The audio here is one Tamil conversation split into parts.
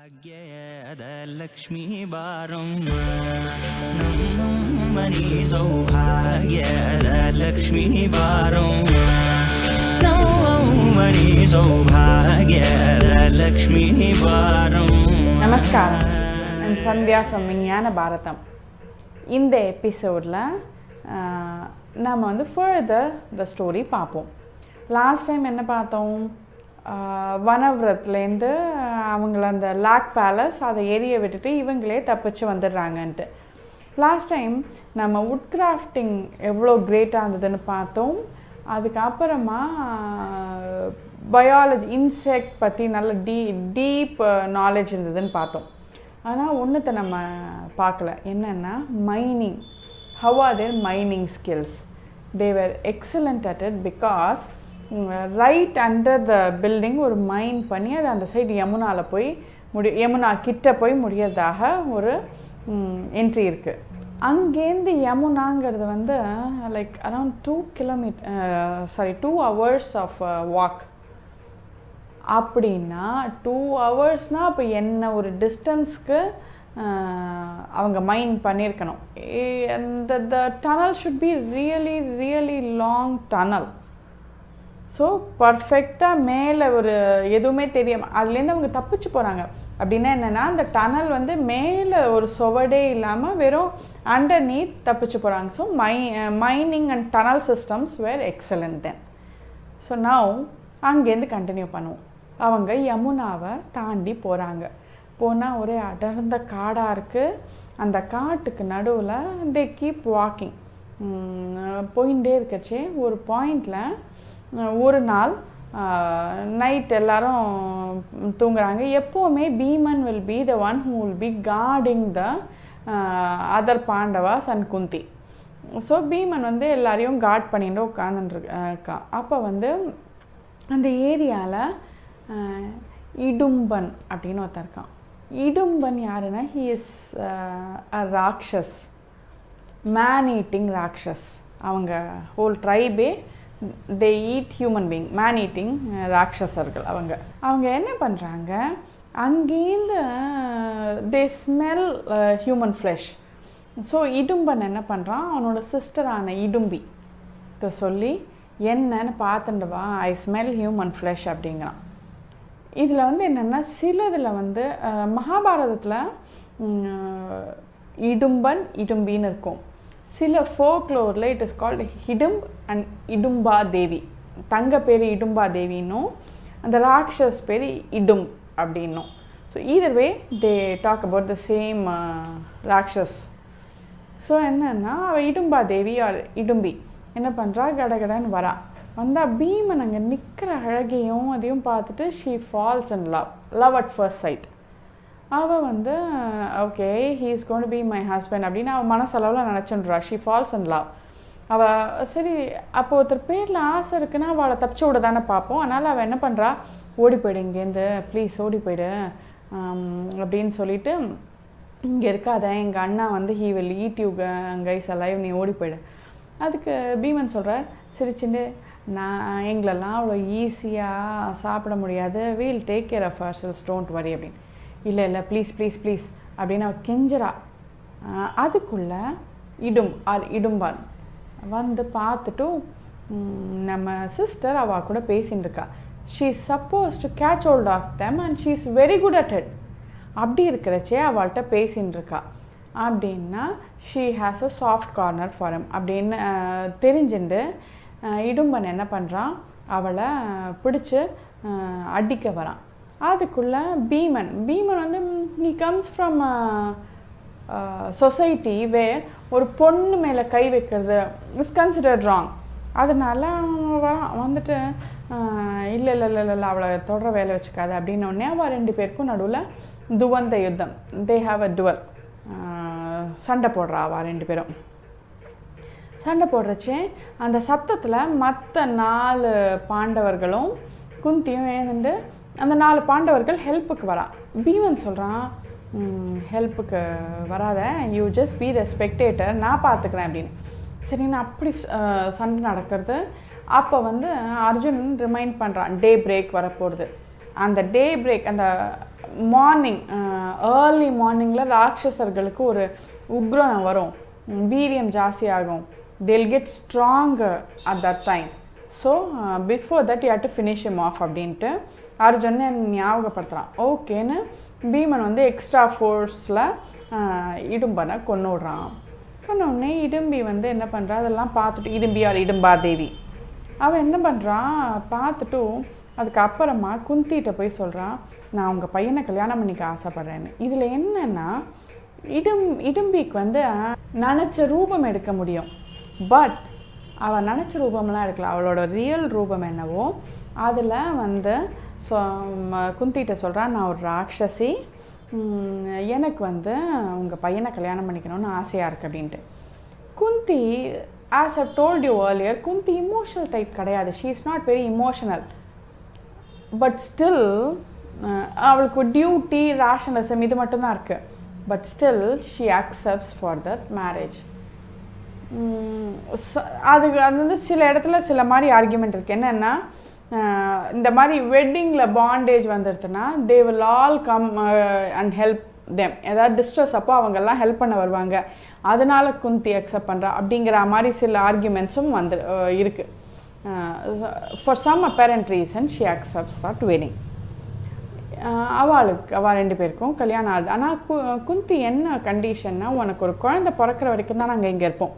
ಭಾಗ್ಯದ ಲಕ್ಷ್ಮೀ ಬಾರಮ್ಮ ನಮ್ಮನಿ ಸೌಭಾಗ್ಯದ ಲಕ್ಷ್ಮೀ ಬಾರಮ್ಮ ನಮ್ಮನಿ ಸೌಭಾಗ್ಯದ ಲಕ್ಷ್ಮೀ ಬಾರಮ್ಮ நமஸ்காரம் நான் சந்தியா ஃப்ரம் விஞ்ஞான பாரதம் இந்த எபிசோடில் நம்ம வந்து ஃபர்தர் த ஸ்டோரி பார்ப்போம் லாஸ்ட் டைம் என்ன பார்த்தோம் ஆஹ் வனவிரத்துலேருந்து அவங்கள அந்த லாக் பேலஸ் அதை எரிய விட்டுட்டு இவங்களே தப்பிச்சு வந்துடுறாங்கன்ட்டு. லாஸ்ட் டைம் நம்ம உட் கிராஃப்டிங் எவ்வளோ கிரேட்டாக இருந்ததுன்னு பார்த்தோம். அதுக்கப்புறமா பயாலஜி இன்செக்ட் பற்றி நல்ல டீ டீப் நாலேஜ் இருந்ததுன்னு பார்த்தோம். ஆனால் ஒன்றத்தை நம்ம பார்க்கல. என்னென்னா mining how are their mining skills they were excellent at it because right under the building ஒரு மைன் பண்ணி அது அந்த சைடு யமுனாவில் போய் முடி யமுனா கிட்ட போய் முடியறதாக ஒரு என்ட்ரி இருக்குது அங்கேருந்து யமுனாங்கிறது வந்து like around two kilometre sorry two hours of walk அப்படின்னா டூ ஹவர்ஸ்னால் அப்போ என்ன ஒரு டிஸ்டன்ஸ்க்கு அவங்க மைண்ட் பண்ணியிருக்கணும் ஏ- அந்த the tunnel should be really really long tunnel so பர்ஃபெக்டாக மேலே ஒரு எதுவுமே தெரியாமல் அதுலேருந்து அவங்க தப்பிச்சு போகிறாங்க அப்படின்னா என்னென்னா அந்த டனல் வந்து மேலே ஒரு சுவடே இல்லாமல் வெறும் அண்டர் நீட் தப்பிச்சு போகிறாங்க so my mining and tunnel systems were excellent then so நான் அங்கேருந்து கண்டினியூ பண்ணுவோம். அவங்க யமுனாவை தாண்டி போகிறாங்க போனால் ஒரே அடர்ந்த காடாக இருக்குது அந்த காட்டுக்கு நடுவில் தே கீப் வாக்கிங் போயிட்டே இருக்கச்சே ஒரு பாயிண்டில் ஒரு நாள் நைட் எல்லாரும் தூங்குறாங்க. எப்போவுமே Bheeman will be the one who will be guarding the other Pandavas and Kunti so Bheeman வந்து எல்லாரையும் கார்ட் பண்ணிட்டு உட்காந்துருக்கா அப்போ வந்து அந்த ஏரியாவில் இடும்பன் அப்படின்னு ஒருத்தன் இருக்கான். இடும்பன் யாருன்னா he is a rakshas man eating rakshas அவங்க whole ட்ரைபே they eat human being man eating ராட்சசர்கள் அவங்க. அவங்க என்ன பண்ணுறாங்க அங்கேருந்து they uh, smell human flesh uh, so Idumban என்ன பண்ணுறான் அவனோட சிஸ்டரான இடும்பி. கிட்ட சொல்லி என்னன்னு பார்த்துட்டு வா ஐ ஸ்மெல் ஹியூமன் ஃப்ளெஷ் அப்படிங்கிறான். இதில் வந்து என்னென்னா சிலதில் வந்து uh, மகாபாரதத்தில் இடும்பன் இடும்பின்னு இருக்கும். சில ஃபோக்லோரில் it is called Hidum and Idumba Devi தங்க பேர் இடும்பா தேவின்னும் அந்த ராக்ஷஸ் பேர் இடும் அப்படின்னும். So either way they talk about the same rakshas so என்னன்னா அவள் இடும்பா தேவி ஆர் இடும்பி என்ன பண்ணுறா கடகடன்னு வரா. வந்தால் பீமன் அங்கே நிற்கிற அழகையும் அதையும் பார்த்துட்டு she falls and love love at first sight அவள் வந்து okay he is gonna be my husband அப்படின்னு அவள் மனசளவில் நினச்சுன்றா ஷி ஃபால்ஸ் அண்ட் லவ் அவள் சரி அப்போ ஒருத்தர் பேரில் ஆசை இருக்குன்னா அவளை தப்பிச்சு விட தானே பார்ப்போம். அதனால் அவள் என்ன பண்ணுறா ஓடி போயிடு இங்கேருந்து ப்ளீஸ் ஓடி போயிடு. அப்படின்னு சொல்லிட்டு இங்கே இருக்காத. எங்கள் அண்ணா வந்து he will eat you guys alive நீ ஓடி போயிடு. அதுக்கு பீமன் சொல்கிறார் சிரிச்சுட்டு நான் எங்களெல்லாம் அவ்வளோ ஈஸியாக சாப்பிட முடியாது. We'll take care of ourselves don't worry அப்படின்னு. இல்லை இல்லை ப்ளீஸ் ப்ளீஸ் ப்ளீஸ் அப்படின்னு அவள் கெஞ்சரா அதுக்குள்ளே அதுக்குள்ள இடும் ஆர் இடும்பான். வந்து பார்த்துட்டும் நம்ம சிஸ்டர் அவள் கூட பேசின்னு இருக்கா. She suppose to catch hold of them and she is very good at it அப்படி இருக்கிறச்சே அவள்கிட்ட பேசின்னு இருக்கா. அப்படின்னா she has a soft corner for him அப்படின்னு தெரிஞ்சுண்டு இடும்பன் என்ன பண்ணுறான் அவளை பிடிச்சி அடிக்க வரான். அதுக்குள்ளே பீமன். பீமன் வந்து he comes from society where ஒரு பொண்ணு மேலே கை வைக்கிறது இஸ் கன்சிடர்ட் ராங் அதனால அவங்க வந்துட்டு இல்லை இல்லை இல்லை இல்லை அவளை தொடர வேலை வச்சுக்காது அப்படின்னு அவள் ரெண்டு பேருக்கும் நடுவில் துவந்த யுத்தம். தே ஹாவ் அ டுவல் சண்டை போடுறா அவள் ரெண்டு பேரும். சண்டை போடுறச்சே அந்த சத்தத்தில் மற்ற நாலு பாண்டவர்களும் குந்தியும் எழுந்துட்டு அந்த நாலு பாண்டவர்கள் ஹெல்ப்புக்கு வரான் பீமன் சொல்கிறான் ஹெல்ப்புக்கு வராத. You just be the spectator நான் பார்த்துக்கிறேன் அப்படின்னு. சரி நான் அப்படி சண்டை நடக்கிறது. அப்போ வந்து அர்ஜுன் ரிமைண்ட் பண்ணுறான் டே பிரேக் வரப்போகுது. அந்த டே பிரேக் அந்த மார்னிங் ஏர்லி மார்னிங்கில் ராட்சசர்களுக்கு ஒரு உக்ரம் வரும். வீரியம் ஜாஸ்தியாகும். They'll get strong at that time so before that you to finish him off அப்படின்ட்டு அர்ஜுன் ஞாபகப்படுத்துகிறான் ஓகேன்னு பீமன் வந்து எக்ஸ்ட்ரா ஃபோர்ஸில் இடும்பனை கொண்டு விடுறான் கொன்ன உடனே இடும்பி வந்து என்ன பண்ணுறா அதெல்லாம் பார்த்துட்டு இடும்பி ஆர் இடும்பா தேவி அவன் என்ன பண்ணுறான் பார்த்துட்டு அதுக்கப்புறமா குந்திகிட்ட போய் சொல்கிறான் நான் உங்கள் பையனை கல்யாணம் பண்ணிக்க ஆசைப்பட்றேன்னு. இதில் என்னென்னா இடும் இடும்பிக்கு வந்து நினச்ச ரூபம் எடுக்க முடியும். பட் அவள் நினச்ச ரூபம்லாம் எடுக்கல. அவளோட ரியல் ரூபம் என்னவோ அதில் வந்து ஸோ குந்திகிட்ட சொல்கிறான் நான் ஒரு ராட்சசி. எனக்கு வந்து உங்கள் பையனை கல்யாணம் பண்ணிக்கணும்னு ஆசையாக இருக்குது அப்படின்ட்டு. Kunti as I told you earlier Kunti emotional type கிடையாது. She is not very emotional but still அவளுக்கு டியூட்டி ரேஷனலிசம் இது மட்டும்தான் இருக்குது but still she accepts for that marriage அதுக்கு அது வந்து சில இடத்துல சில மாதிரி ஆர்கியூமெண்ட் இருக்குது என்னென்னா இந்த மாதிரி வெட்டிங்கில் bondage வந்துடுதுன்னா they will all come and help them ஏதாவது டிஸ்ட்ரெஸ் அப்போ அவங்கெல்லாம் ஹெல்ப் பண்ண வருவாங்க. அதனால் குந்தி அக்செப்ட் பண்ணுறா அப்படிங்கிற மாதிரி சில ஆர்கியூமெண்ட்ஸும் வந்து இருக்குது for some apparent reason she accepts that wedding அவளுக்கு அவள் ரெண்டு பேருக்கும் கல்யாணம் ஆகுது. ஆனால் கு குந்தி என்ன கண்டிஷன்னா உனக்கு ஒரு குழந்தை பிறக்கிற வரைக்கும் தான் நாங்கள் இங்கே இருப்போம்.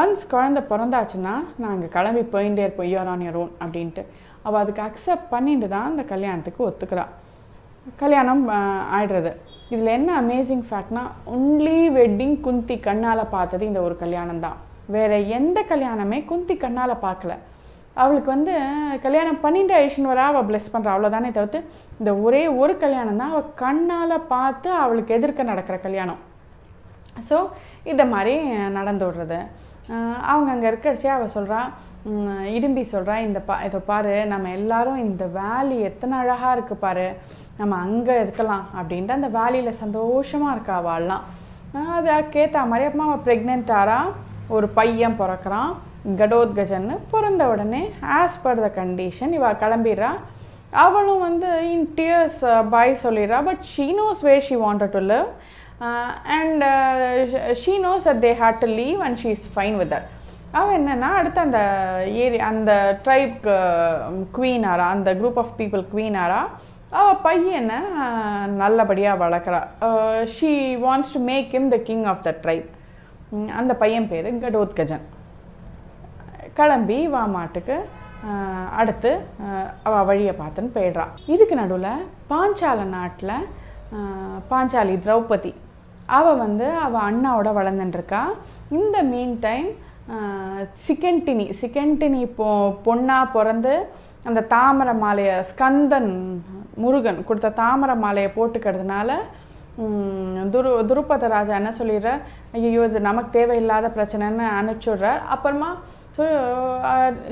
ஒன்ஸ் குழந்த பிறந்தாச்சுன்னா நாங்கள் கிளம்பி போயிட்டே இருப்போம் யூஆர் ஆன் யர் ஓன் அப்படின்ட்டு. அவள் அதுக்கு அக்செப்ட் பண்ணிட்டு தான் அந்த கல்யாணத்துக்கு ஒத்துக்கிறா. கல்யாணம் ஆயிடுறது. இதில் என்ன அமேசிங் ஃபேக்ட்னா ஒன்லி வெட்டிங் குந்தி கண்ணால் பார்த்தது இந்த ஒரு கல்யாணம் தான். வேறு எந்த கல்யாணமே குந்தி கண்ணால் பார்க்கல. அவளுக்கு வந்து கல்யாணம் பண்ணிட்டு ஐஷன் வரா அவள் ப்ளெஸ் பண்ணுறா அவ்வளோதானே தவிர்த்து இந்த ஒரே ஒரு கல்யாணம் தான் அவள் கண்ணால் பார்த்து அவளுக்கு எதிர்க்க நடக்கிற கல்யாணம். ஸோ இந்த மாதிரி நடந்து விடுறது அவங்க அங்கே இருக்கிறச்சே அவள் சொல்கிறா இடும்பி சொல்கிறா இந்த பா இதை பாரு நம்ம எல்லாரும் இந்த வேலி எத்தனை அழகாக இருக்குது பாரு நம்ம அங்கே இருக்கலாம் அப்படின்ட்டு அந்த வேலியில் சந்தோஷமாக இருக்கா அவள்லாம் அதுக்கேற்ற மாதிரி அப்புறமா அவள் ப்ரெக்னென்ட் ஆறா ஒரு பையன் பிறக்கிறான் கடோத்கஜன்னு பிறந்த உடனே ஆஸ் பர் த கண்டிஷன் இவள் கிளம்பிடுறா. அவளும் வந்து in tears bye சொல்லிடுறா but she knows way she wanted to live and she knows at they had to leave and she is fine with that அவன் என்னென்னா அடுத்து அந்த ஏரி அந்த ட்ரைப்க்கு குவீன் ஆரா அந்த group of people queen Aara அவள் பையனை uh, நல்லபடியாக வளர்க்குறா. She wants to make him the king of the tribe அந்த பையன் பேர் கடோத்கஜன். கிளம்பி வா மாட்டுக்கு uh, அடுத்து uh, அவள் வழியை பார்த்துன்னு போயிடுறா. இதுக்கு நடுவில் பாஞ்சால நாட்டில் பாஞ்சாலி திரௌபதி. அவள் வந்து அவள் அண்ணாவோட வளர்ந்துட்டுருக்கா இந்த மீன் டைம் சிக்கன்டினி சிக்கன்டினி பொ பொண்ணாக பிறந்து அந்த தாமரை மாலையை ஸ்கந்தன் முருகன் கொடுத்த தாமரை மாலையை போட்டுக்கிறதுனால துரு துருபத ராஜா என்ன சொல்லிடுறார்? ஐயோ இது நமக்கு தேவையில்லாத பிரச்சனைன்னு அனுப்பிச்சுடுறார். அப்புறமா so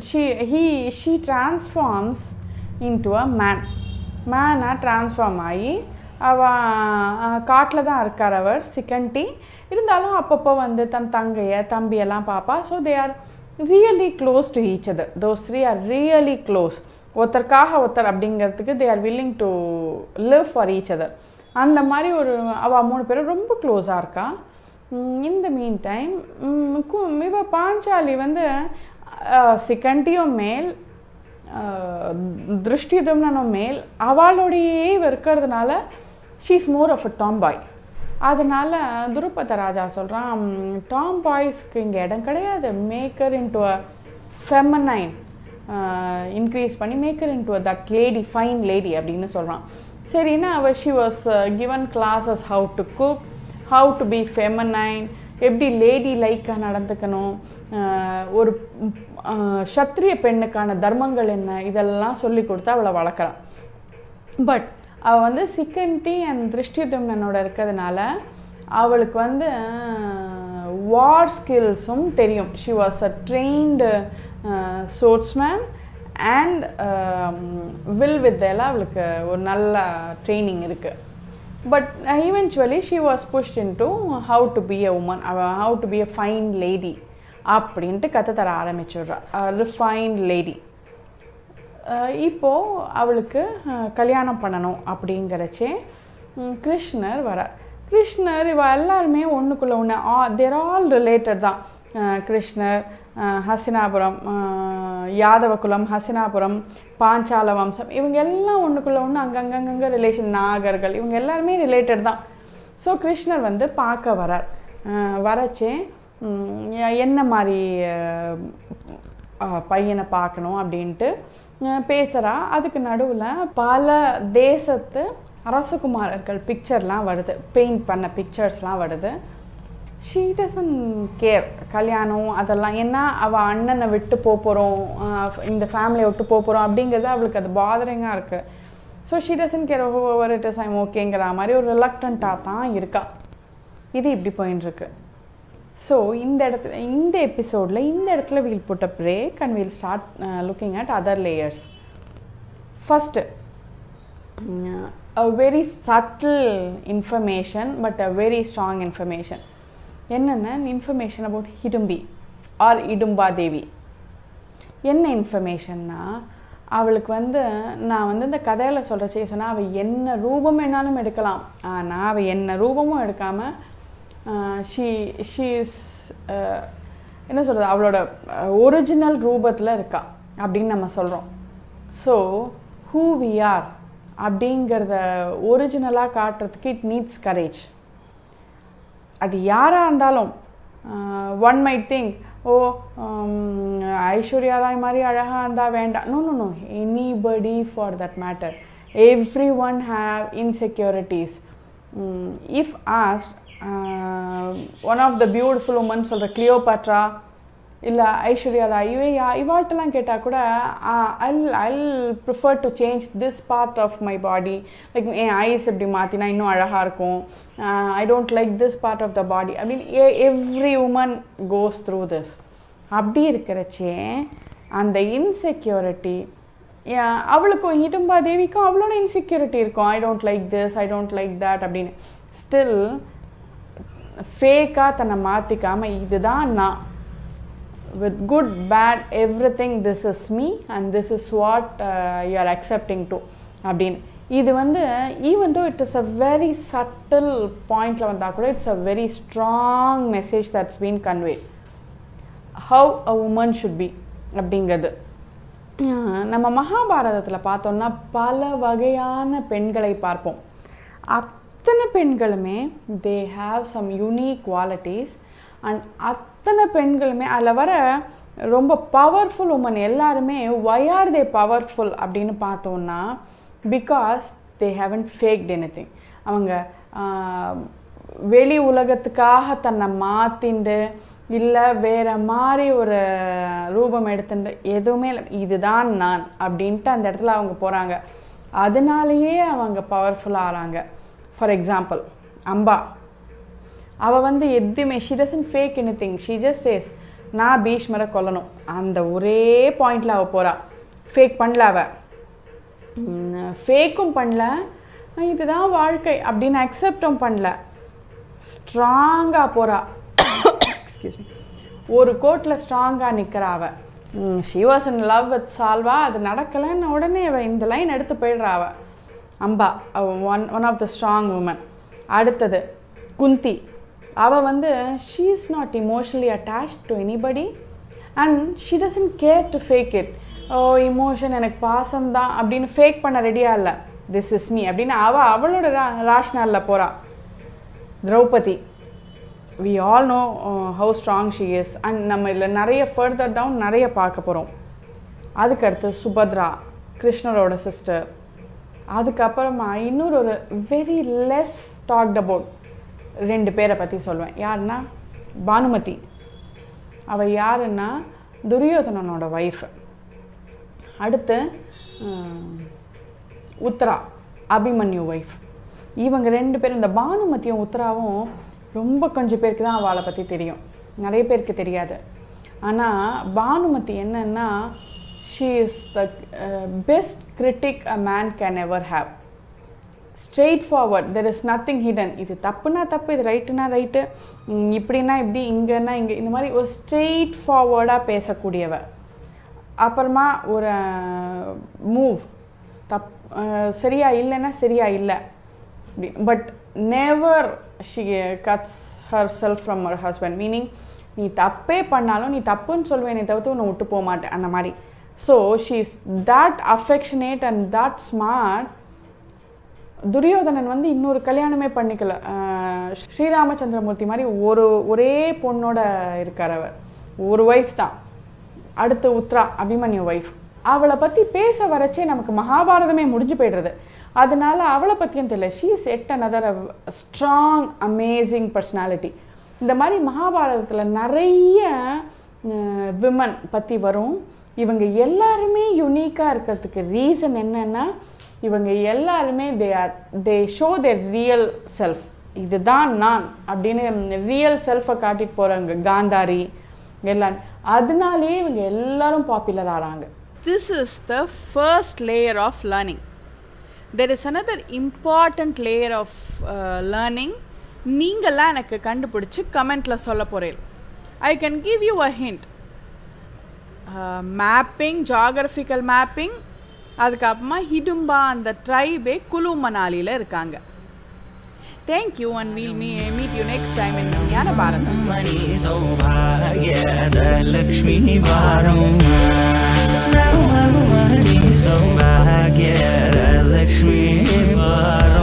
she he she transforms into a man மேனாக transform ஆகி காட்டில் தான் இருக்கார் அவர் சிக்கன்டி இருந்தாலும் அப்பப்போ வந்து தன் தங்கையை தம்பியெல்லாம் பார்ப்பா. So they are really close to each other those three are really close ஒருத்தருக்காக ஒருத்தர் அப்படிங்கிறதுக்கு they are willing to live for each other அந்த மாதிரி ஒரு அவள் மூணு பேரும் ரொம்ப க்ளோஸாக இருக்கா. இந்த மீன் டைம் இவ பாஞ்சாலி வந்து சிக்கண்டியும் மேல் திருஷ்டிதம்னும் மேல் அவளோடையே இவ இருக்கிறதுனால she's more of a tomboy அதனால துருபத ராஜா சொல்கிறான் டாம் பாய்ஸ்க்கு இங்கே இடம் கிடையாது. Make her into a feminine increase பண்ணி make her into that lady fine lady அப்படின்னு சொல்கிறான் சரின்னா அவள் she was given classes how to cook how to be feminine எப்படி லேடி லைக்காக நடந்துக்கணும் ஒரு சத்திரிய பெண்ணுக்கான தர்மங்கள் என்ன இதெல்லாம் சொல்லி கொடுத்து அவளை வளர்க்குறான். பட் அவள் வந்து சிக்கன்டி அண்ட் திருஷ்டிதும்னனோட இருக்கிறதுனால அவளுக்கு வந்து வார் ஸ்கில்ஸும் தெரியும். She was a trained sportsman and will வித்தையில் அவளுக்கு ஒரு நல்ல ட்ரைனிங் இருக்குது but eventually she was pushed into how to be a woman அவள் how to be a fine lady அப்படின்ட்டு கற்றுத்தர ஆரம்பிச்சுடுறா. ரிஃபைன்ட் லேடி இப்போது அவளுக்கு கல்யாணம் பண்ணணும் அப்படிங்கிறச்சே கிருஷ்ணர் வரார். கிருஷ்ணர் இவ எல்லாருமே ஒன்றுக்குள்ளே ஒன்று ஆ தேர் ஆல் ரிலேட்டட் தான். கிருஷ்ணர் ஹசினாபுரம் யாதவகுலம் ஹசினாபுரம் பாஞ்சால வம்சம் இவங்க எல்லாம் ஒன்றுக்குள்ளே ஒன்று அங்கங்கங்க ரிலேஷன் நாகர்கள் இவங்க எல்லாருமே ரிலேட்டட் தான். ஸோ கிருஷ்ணர் வந்து பார்க்க வரார். வரச்சே என்ன மாதிரி பையனை பார்க்கணும் அப்படின்ட்டு பேசுகிறா அதுக்கு நடுவில் பல தேசத்து அரசகுமாரர்கள் பிக்சர்லாம் வருது. பெயிண்ட் பண்ண பிக்சர்ஸ்லாம் வருது. ஷீ டசன் கேர் கல்யாணம் அதெல்லாம். ஏன்னா அவள் அண்ணனை விட்டு போக போகிறோம் இந்த ஃபேமிலியை விட்டு போக போகிறோம் அப்படிங்கிறது அவளுக்கு அது பாதரிங்காக இருக்குது so she doesn't care over it is I'm ஓகேங்கிற மாதிரி ஒரு ரிலக்டண்ட்டாக தான் இருக்கா. இது இப்படி போயின்னு இருக்கு ஸோ இந்த இடத்துல இந்த எபிசோடில் இந்த இடத்துல we'll put a break and we'll start looking at other layers first a very subtle information but a very strong information என்னென்ன information about Hidimbi or Idumba Devi என்ன இன்ஃபர்மேஷன்னா அவளுக்கு வந்து நான் வந்து இந்த கதையில் சொல்கிறச்சே சொன்னால் அவள் என்ன ரூபம் வேணாலும் எடுக்கலாம். ஆனால் அவள் என்ன ரூபமும் எடுக்காமல் ஷீ ஷீஸ் என்ன சொல்கிறது அவளோட ஒரிஜினல் ரூபத்தில் இருக்கா அப்படின்னு நம்ம சொல்கிறோம் ஸோ ஹூ வி ஆர் அப்படிங்கிறத ஒரிஜினலாக காட்டுறதுக்கு இட் நீட்ஸ் கரேஜ் அது யாராக இருந்தாலும் one might think oh Aishwarya Rai மாதிரி அழகாக இருந்தால் வேண்டாம். No no no anybody for that matter everyone have insecurities if asked one of the beautiful woman சொல்கிற கிளியோபாட்ரா இல்லை ஐஸ்வர்யா ராய் இவ இவாட்டெல்லாம் கேட்டால் கூட I'll I'll prefer to change this part of my body like N eyes இப்படி மாற்றினா இன்னும் அழகாக இருக்கும். I don't like this part of the body அப்படின்னு every woman goes through this அப்படி இருக்கிறச்சே அந்த இன்செக்யூரிட்டி அவளுக்கும் இடும்பா தேவிக்கும் அவளோட இன்செக்யூரிட்டி இருக்கும். I don't like this I don't like that அப்படின்னு. ஸ்டில் ஃபேக்காக தன்னை மாற்றிக்காமல் இதுதான் நான். With good bad everything this is me and this is what you are accepting to அப்படின்னு. இது வந்து even though it is a very subtle பாயிண்டில் வந்தால் கூட it's a very strong message that's been conveyed how a woman should be அப்படிங்கிறது. நம்ம மகாபாரதத்தில் பார்த்தோம்னா பல வகையான பெண்களை பார்ப்போம். அத்தனை பெண்களுமே they have some unique qualities and அத்தனை பெண்களுமே அதில் வர ரொம்ப பவர்ஃபுல் உமன் எல்லாருமே ஒய் ஆர் தே பவர்ஃபுல் அப்படின்னு பார்த்தோன்னா because they haven't faked anything அவங்க வெளி உலகத்துக்காக தன்னை மாற்றிண்டு இல்லை வேற மாதிரி ஒரு ரூபம் எடுத்துட்டு எதுவுமே இல்லை இதுதான் நான் அப்படின்ட்டு அந்த இடத்துல அவங்க போகிறாங்க அதனாலேயே அவங்க பவர்ஃபுல்லாக ஆகிறாங்க ஃபார் எக்ஸாம்பிள் அம்பா அவள் வந்து எதுவுமே she doesn't fake anything she just says நான் பீஷ்மரை கொல்லணும். அந்த ஒரே பாயிண்டில் அவள் போகிறா ஃபேக் பண்ணல அவள் ஃபேக்கும் பண்ணல. இதுதான் வாழ்க்கை அப்படின்னு அக்செப்டும் பண்ணல. ஸ்ட்ராங்காக போகிறா எக்ஸ்கியூஸ் ஒரு கோட்டில் ஸ்ட்ராங்காக நிற்கிறா அவள் she was in love with Salva. அது நடக்கலைன்னு உடனே அவள் இந்த லைன் எடுத்து போயிடுறா அவள் Amba one one of the strong woman அடுத்தது குந்தி. அவள் வந்து she is not emotionally attach to anybody and she doesn't care to fake it oh emotion எனக்கு பாசம் தான் அப்படின்னு ஃபேக் பண்ண ரெடியாக இல்லை. திஸ் இஸ் மீ அப்படின்னு அவள் அவளோட ரா ராஷ்னாலில் போகிறாள் Draupadi we all know how strong she is and நம்ம இதில் நிறைய ஃபர்தர் டவுன் நிறைய பார்க்க போகிறோம் அதுக்கடுத்து சுபத்ரா கிருஷ்ணரோட சிஸ்டர் அதுக்கப்புறமா இன்னொரு ஒரு வெரி லெஸ் டாக்ட் அபவுட் ரெண்டு பேரை பற்றி சொல்லுவேன் யாருன்னா? பானுமதி. அவள் யாருன்னா? துரியோதனனோட ஒய்ஃப் அடுத்து உத்ரா அபிமன்யு ஒய்ஃப் இவங்க ரெண்டு பேரும் இந்த பானுமதியும் உத்ராவும் ரொம்ப கொஞ்சம் பேருக்கு தான் அவளை பற்றி தெரியும். நிறைய பேருக்கு தெரியாது. ஆனால் பானுமதி என்னன்னா she is the best critic a man can ever have. Straightforward there is nothing hidden இது தப்புனா தப்பு இது ரைட்டுனா ரைட்டு இப்படின்னா இப்படி இங்கேன்னா இங்கே இந்த மாதிரி ஒரு ஸ்ட்ரெயிட் ஃபார்வர்டாக பேசக்கூடியவ. அப்புறமா ஒரு மூவ் தப் சரியா இல்லைன்னா சரியா இல்லை. But never she cuts herself from her husband meaning நீ தப்பே பண்ணாலும் நீ தப்புன்னு சொல்லுவேனே தவிர்த்து உன்னை விட்டு போக மாட்டேன். அந்த மாதிரி. So she's that affectionate and that smart Duryodhanan வந்து இன்னொரு கல்யாணமே பண்ணிக்கல. ஸ்ரீராமச்சந்திரமூர்த்தி மாதிரி ஒரு ஒரே பொண்ணோட இருக்கார் அவர். ஒரு ஒய்ஃப் தான். அடுத்து உத்ரா அபிமன்யு ஒய்ஃப் அவளை பற்றி பேச வரச்சே நமக்கு மகாபாரதமே முடிஞ்சு போயிடுறது. அதனால அவளை பற்றியும் தெரியல. She set another strong amazing personality இந்த மாதிரி மகாபாரதத்தில் நிறைய விமன் பற்றி வரும். இவங்க எல்லாருமே யுனிக்காக இருக்கிறதுக்கு ரீசன் என்னென்னா இவங்க எல்லாருமே they are they show their real self இதுதான் நான் அப்படின்னு ரியல் செல்ஃபை காட்டிட்டு போகிறாங்க காந்தாரி எல்லாம் அதனாலேயே இவங்க எல்லாரும் பாப்புலர் ஆகிறாங்க this is the first layer of learning there is another important layer of learning நீங்களாம் எனக்கு கண்டுபிடிச்சி கமெண்ட்டில் சொல்ல போகிறேன் I can give you a hint mapping geographical mapping அதுக்கப்புறமா ஹிடும்பா அந்த ட்ரைபே குலு மணாலியில் இருக்காங்க. Thank you and we'll me meet you next time in Gnana Bharatham Mani சௌபாகியதலக்ஷ்மி வாரம். மணி சௌபாகியதலக்ஷ்மி வாரம்.